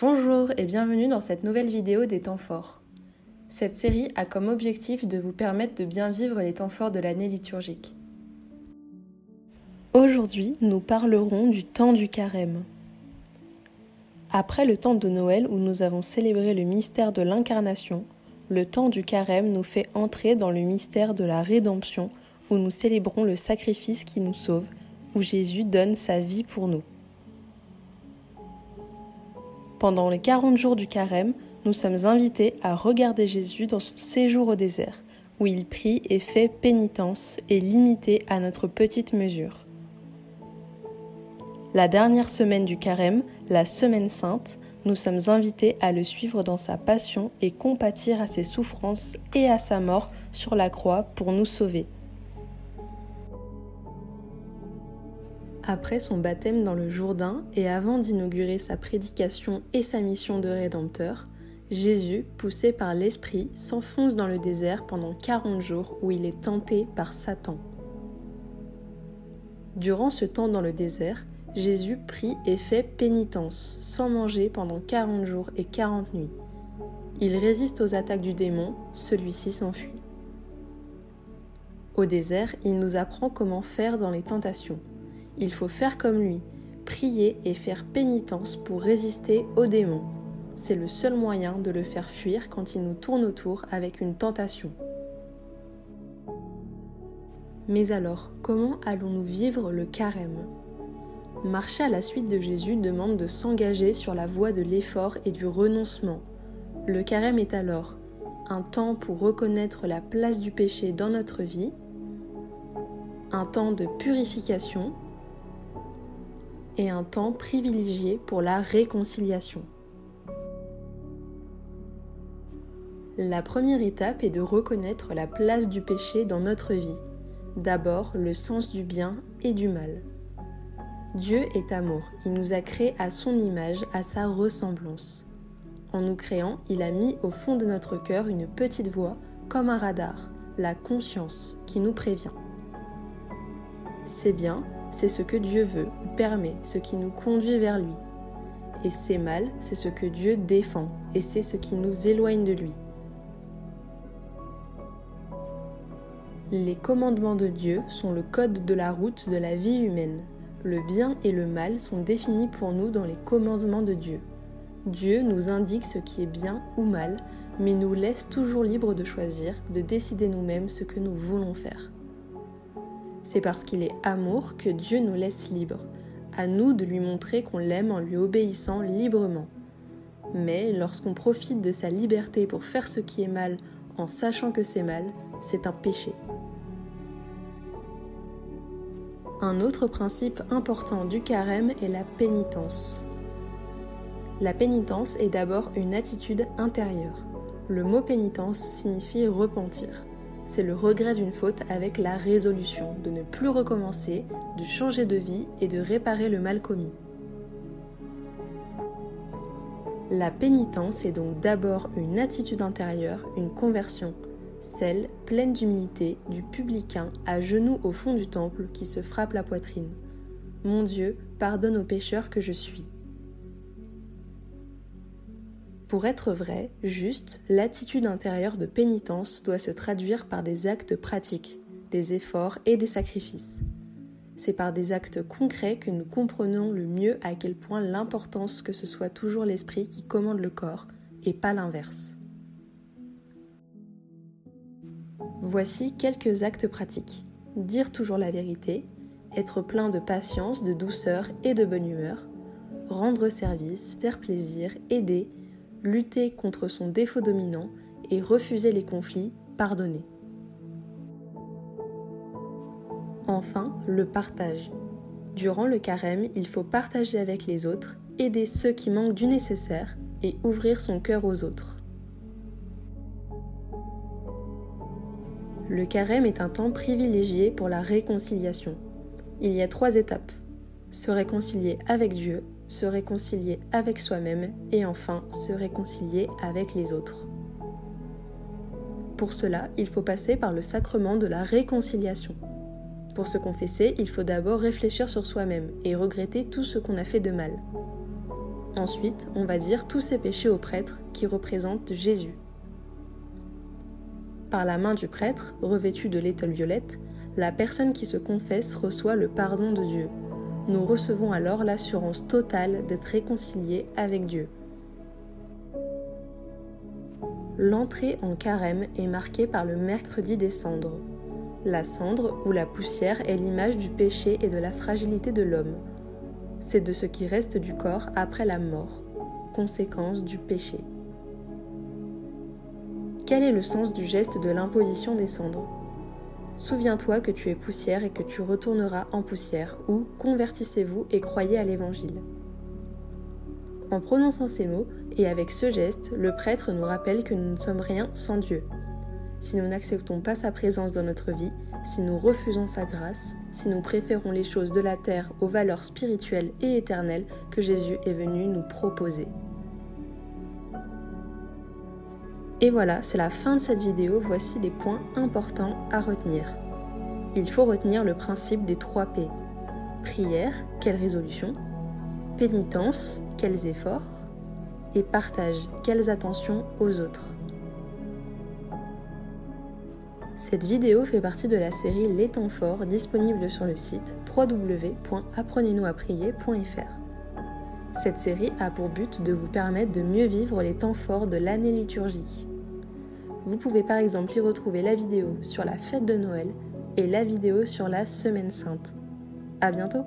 Bonjour et bienvenue dans cette nouvelle vidéo des temps forts. Cette série a comme objectif de vous permettre de bien vivre les temps forts de l'année liturgique. Aujourd'hui, nous parlerons du temps du carême. Après le temps de Noël où nous avons célébré le mystère de l'incarnation, le temps du carême nous fait entrer dans le mystère de la rédemption où nous célébrons le sacrifice qui nous sauve, où Jésus donne sa vie pour nous. Pendant les 40 jours du carême, nous sommes invités à regarder Jésus dans son séjour au désert, où il prie et fait pénitence et limité à notre petite mesure. La dernière semaine du carême, la semaine sainte, nous sommes invités à le suivre dans sa passion et compatir à ses souffrances et à sa mort sur la croix pour nous sauver. Après son baptême dans le Jourdain et avant d'inaugurer sa prédication et sa mission de rédempteur, Jésus, poussé par l'Esprit, s'enfonce dans le désert pendant 40 jours où il est tenté par Satan. Durant ce temps dans le désert, Jésus prie et fait pénitence, sans manger pendant 40 jours et 40 nuits. Il résiste aux attaques du démon, celui-ci s'enfuit. Au désert, il nous apprend comment faire dans les tentations. Il faut faire comme lui, prier et faire pénitence pour résister au démon. C'est le seul moyen de le faire fuir quand il nous tourne autour avec une tentation. Mais alors, comment allons-nous vivre le carême? Marcher à la suite de Jésus demande de s'engager sur la voie de l'effort et du renoncement. Le carême est alors un temps pour reconnaître la place du péché dans notre vie, un temps de purification et un temps privilégié pour la réconciliation. La première étape est de reconnaître la place du péché dans notre vie. D'abord, le sens du bien et du mal. Dieu est amour, il nous a créés à son image, à sa ressemblance. En nous créant, il a mis au fond de notre cœur une petite voix, comme un radar, la conscience, qui nous prévient. C'est bien, c'est ce que Dieu veut ou permet, ce qui nous conduit vers lui. Et c'est mal, c'est ce que Dieu défend, et c'est ce qui nous éloigne de lui. Les commandements de Dieu sont le code de la route de la vie humaine. Le bien et le mal sont définis pour nous dans les commandements de Dieu. Dieu nous indique ce qui est bien ou mal, mais nous laisse toujours libres de choisir, de décider nous-mêmes ce que nous voulons faire. C'est parce qu'il est amour que Dieu nous laisse libres. À nous de lui montrer qu'on l'aime en lui obéissant librement. Mais lorsqu'on profite de sa liberté pour faire ce qui est mal en sachant que c'est mal, c'est un péché. Un autre principe important du carême est la pénitence. La pénitence est d'abord une attitude intérieure. Le mot pénitence signifie repentir c'est le regret d'une faute avec la résolution de ne plus recommencer, de changer de vie et de réparer le mal commis. La pénitence est donc d'abord une attitude intérieure, une conversion, celle pleine d'humilité du publicain à genoux au fond du temple qui se frappe la poitrine. Mon Dieu, pardonne aux pécheurs que je suis. Pour être vrai, juste, l'attitude intérieure de pénitence doit se traduire par des actes pratiques, des efforts et des sacrifices. C'est par des actes concrets que nous comprenons le mieux à quel point l'importance que ce soit toujours l'esprit qui commande le corps et pas l'inverse. Voici quelques actes pratiques. Dire toujours la vérité, être plein de patience, de douceur et de bonne humeur, rendre service, faire plaisir, aider, lutter contre son défaut dominant et refuser les conflits, pardonner. Enfin, le partage. Durant le carême, il faut partager avec les autres, aider ceux qui manquent du nécessaire et ouvrir son cœur aux autres. Le carême est un temps privilégié pour la réconciliation. Il y a trois étapes. Se réconcilier avec Dieu, se réconcilier avec soi-même et enfin se réconcilier avec les autres. Pour cela, il faut passer par le sacrement de la réconciliation. Pour se confesser, il faut d'abord réfléchir sur soi-même et regretter tout ce qu'on a fait de mal. Ensuite, on va dire tous ces péchés au prêtre qui représente Jésus. Par la main du prêtre, revêtu de l'étole violette, la personne qui se confesse reçoit le pardon de Dieu. Nous recevons alors l'assurance totale d'être réconciliés avec Dieu. L'entrée en carême est marquée par le mercredi des cendres. La cendre ou la poussière est l'image du péché et de la fragilité de l'homme. C'est de ce qui reste du corps après la mort, conséquence du péché. Quel est le sens du geste de l'imposition des cendres? Souviens-toi que tu es poussière et que tu retourneras en poussière, ou convertissez-vous et croyez à l'Évangile. En prononçant ces mots et avec ce geste, le prêtre nous rappelle que nous ne sommes rien sans Dieu. Si nous n'acceptons pas sa présence dans notre vie, si nous refusons sa grâce, si nous préférons les choses de la terre aux valeurs spirituelles et éternelles que Jésus est venu nous proposer. Et voilà, c'est la fin de cette vidéo, voici les points importants à retenir. Il faut retenir le principe des 3 P. Prière, quelle résolution? Pénitence, quels efforts? Et partage, quelles attentions aux autres? Cette vidéo fait partie de la série Les temps forts disponible sur le site www.apprenez-nous-à-prier.fr. Cette série a pour but de vous permettre de mieux vivre les temps forts de l'année liturgique. Vous pouvez par exemple y retrouver la vidéo sur la fête de Noël et la vidéo sur la Semaine Sainte. À bientôt!